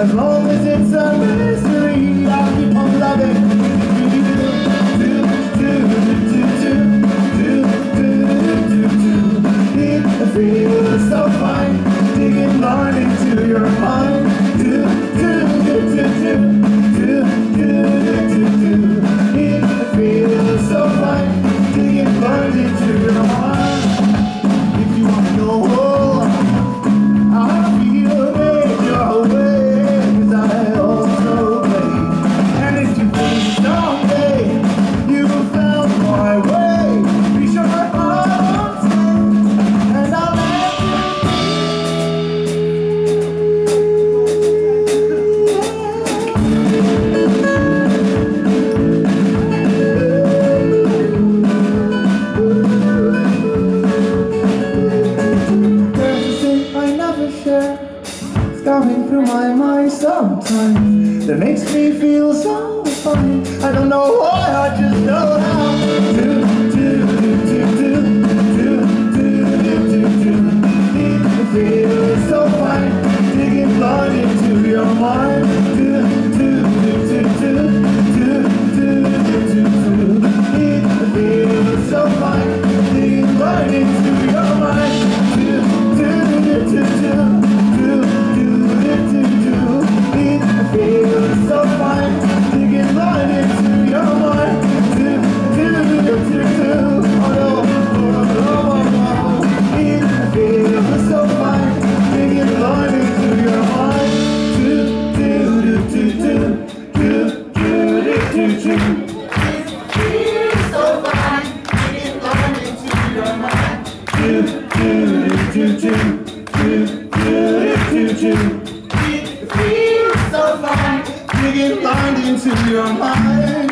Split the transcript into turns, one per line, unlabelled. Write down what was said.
as long as it's a that makes me feel so fine. I don't know Do do do do do do do do do. It feels so fine to get blind into your mind.